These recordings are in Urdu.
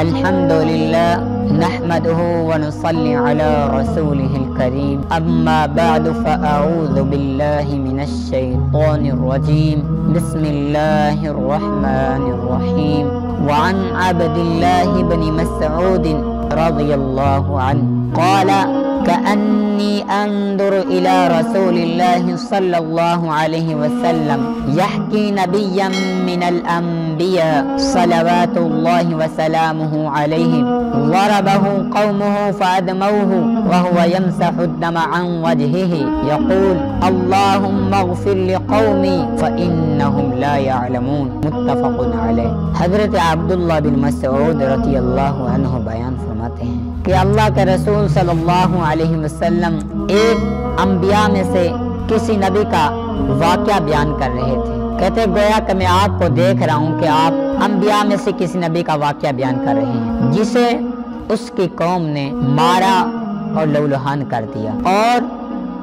الحمد لله نحمده ونصلي على رسوله الكريم. أما بعد فأعوذ بالله من الشيطان الرجيم. بسم الله الرحمن الرحيم. وعن عبد الله بن مسعود رضي الله عنه قال كأني أنظر إلى رسول الله صلى الله عليه وسلم يحكي نبيا من الأنبياء صلوات الله وسلامه عليهم ضربه قومه فأدموه وهو يمسح الدم عن وجهه. يقول اللهم اغفر لقومي فإنهم لا يعلمون. متفق عليه. حضرت عبداللہ بن مسعود رضی اللہ عنہ بیان فرماتے ہیں کہ اللہ کے رسول صلی اللہ علیہ وسلم ایک انبیاء میں سے کسی نبی کا واقعہ بیان کر رہے تھے۔ کہتے گویا کہ میں آپ کو دیکھ رہا ہوں کہ آپ انبیاء میں سے کسی نبی کا واقعہ بیان کر رہے ہیں، جسے اس کی قوم نے مارا اور لولہان کر دیا۔ اور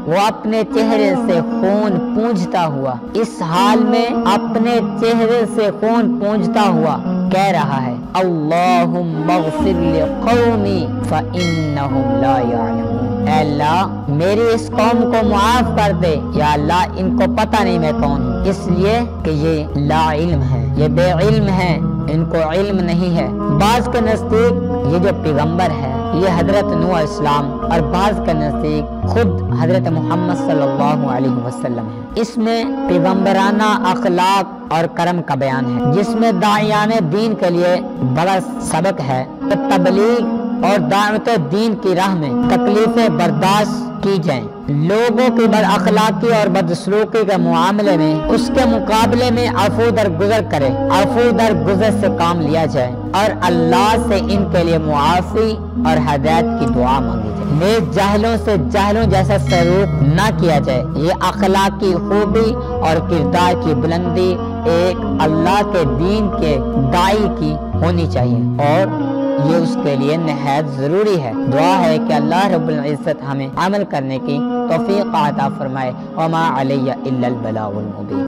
وہ اپنے چہرے سے خون پونجتا ہوا، اس حال میں اپنے چہرے سے خون پونجتا ہوا کہہ رہا ہے، اللہم مغفر لقومی فإنہم لا يعلمون اے اللہ، میری اس قوم کو معاف کر دے۔ یا اللہ، ان کو پتہ نہیں میں کون ہوں۔ اس لیے کہ یہ لا علم ہے، یہ بے علم ہے، ان کو علم نہیں ہے۔ بعض کے نزدیک یہ جو پیغمبر ہے، یہ حضرت نوح اسلام اور بعض کا نزدیک خود حضرت محمد صلی اللہ علیہ وسلم ہے اس میں پیغمبرانہ اخلاق اور کرم کا بیان ہے۔ جس میں دائیان دین کے لیے بڑا سبق ہے۔ کہ تبلیغ اور دعوت دین کی راہ میں تکلیفیں برداشت کی جائیں۔ لوگوں کی بد اخلاقی اور بدسلوکی کے معاملے میں اس کے مقابلے میں عفو در گزر کرے عفو در گزر سے کام لیا جائے اور اللہ سے ان کے لیے معافی اور ہدایت کی دعا مانگی جائے۔ نیک جاہلوں سے جاہلوں جیسا سلوک نہ کیا جائے۔ یہ اخلاق کی خوبی اور کردار کی بلندی ایک اللہ کے دین کے دائی کی ہونی چاہیے۔ اور یہ اس کے لیے نہایت ضروری ہے۔ دعا ہے کہ اللہ رب العزت ہمیں عمل کرنے کی توفیق عطا فرمائے۔ وما علیہ الا البلاغ المبین